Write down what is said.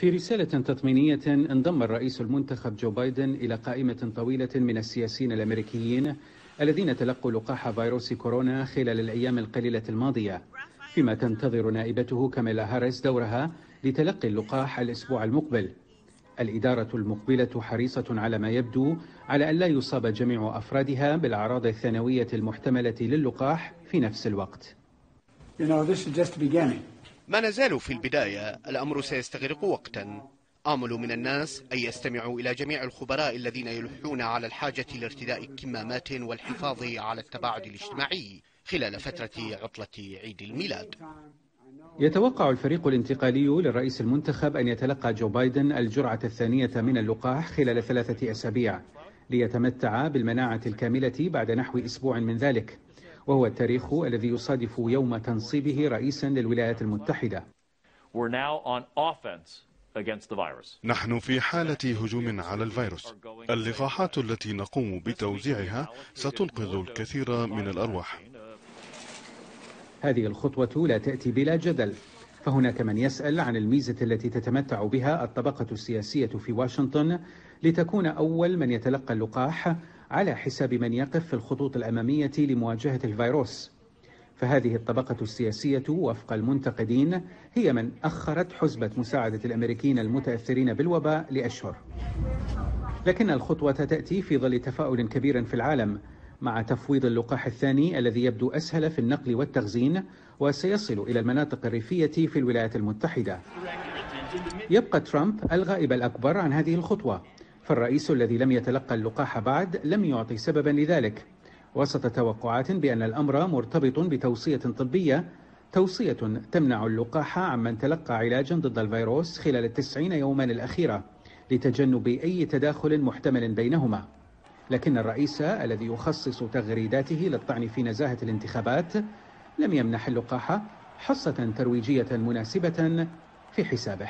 في رسالة تطمينية انضم الرئيس المنتخب جو بايدن إلى قائمة طويلة من السياسيين الأمريكيين الذين تلقوا لقاح فيروس كورونا خلال الأيام القليلة الماضية. فيما تنتظر نائبته كاميلا هاريس دورها لتلقي اللقاح الأسبوع المقبل. الإدارة المقبلة حريصة على ما يبدو على أن لا يصاب جميع أفرادها بالأعراض الثانوية المحتملة للقاح في نفس الوقت. You know, this is just beginning. ما نزال في البداية الأمر سيستغرق وقتا. آمل من الناس أن يستمعوا إلى جميع الخبراء الذين يلحون على الحاجة لارتداء الكمامات والحفاظ على التباعد الاجتماعي خلال فترة عطلة عيد الميلاد. يتوقع الفريق الانتقالي للرئيس المنتخب أن يتلقى جو بايدن الجرعة الثانية من اللقاح خلال ثلاثة أسابيع ليتمتع بالمناعة الكاملة بعد نحو أسبوع من ذلك. وهو التاريخ الذي يصادف يوم تنصيبه رئيسا للولايات المتحدة. نحن في حالة هجوم على الفيروس. اللقاحات التي نقوم بتوزيعها ستنقذ الكثير من الأرواح. هذه الخطوة لا تأتي بلا جدل. فهناك من يسأل عن الميزة التي تتمتع بها الطبقة السياسية في واشنطن لتكون أول من يتلقى اللقاح على حساب من يقف في الخطوط الأمامية لمواجهة الفيروس. فهذه الطبقة السياسية وفق المنتقدين هي من أخرت حسبة مساعدة الأمريكيين المتأثرين بالوباء لأشهر. لكن الخطوة تأتي في ظل تفاؤل كبير في العالم مع تفويض اللقاح الثاني الذي يبدو أسهل في النقل والتخزين وسيصل إلى المناطق الريفية في الولايات المتحدة. يبقى ترامب الغائب الأكبر عن هذه الخطوة. فالرئيس الذي لم يتلقى اللقاح بعد لم يعطي سببا لذلك. وسط توقعات بأن الأمر مرتبط بتوصية طبية توصية تمنع اللقاح عمن تلقى علاجا ضد الفيروس خلال التسعين يوما الأخيرة لتجنب أي تداخل محتمل بينهما. لكن الرئيس الذي يخصص تغريداته للطعن في نزاهة الانتخابات لم يمنح اللقاح حصة ترويجية مناسبة في حسابه.